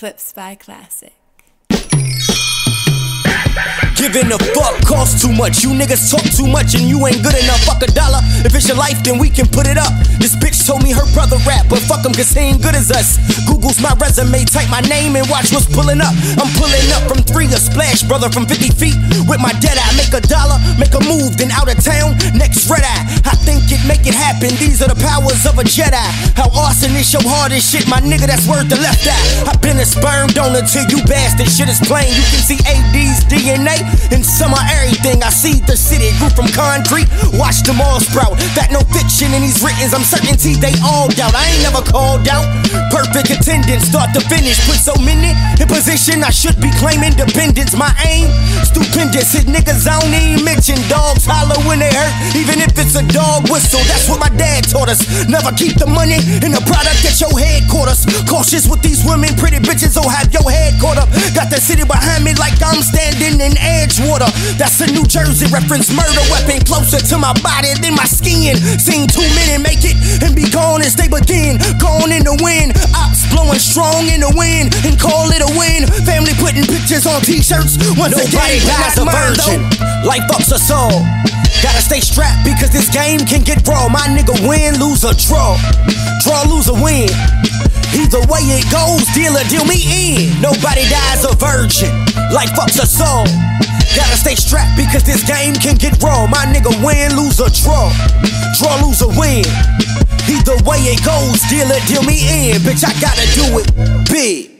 Clips by Classic. Giving a fuck costs too much. You niggas talk too much and you ain't good enough. Fuck a dollar. If it's your life, then we can put it up. This bitch told me her brother rap, but fuck him cause he ain't good as us. Google's my resume, type my name and watch what's pulling up. I'm pulling up from three, a splash, brother, from 50 feet. With my dead eye, make a dollar, make a move, then out of town, next red eye. I think it, make it happen. These are the powers of a Jedi. How awesome is your hard as shit, my nigga, that's worth the left eye. I've been a sperm donor to you bastard. Shit is plain. You can see AD's DNA in some of everything. I see the city grew from concrete. Watch them all sprout. That no fiction in these writtens. I'm certainty they all doubt. I ain't never called out. Perfect attendance, start to finish. Put so many I should be claiming dependence. My aim, stupendous. Hit niggas I don't even mention. Dogs holler when they hurt, even if it's a dog whistle. That's what my dad taught us. Never keep the money in the product at your headquarters. Cautious with these women, pretty bitches will have your head caught up. Got the city behind me like I'm standing in Edgewater. That's a New Jersey reference. Murder weapon closer to my body than my skin. Sing two minutes, make it and be gone as they begin. Gone in the wind. Blowing strong in the wind and call it a win. Family putting pictures on t-shirts. Once Nobody again, dies a mine, virgin. though. Life fucks us all. Gotta stay strapped because this game can get raw. My nigga win, lose or draw. Draw, lose or win. Either way it goes, deal or deal me in. Nobody dies a virgin. Life fucks us all. Gotta stay strapped because this game can get raw. My nigga win, lose or draw. Draw, lose or win. Either way it goes, deal it, deal me in. Bitch, I gotta do it big.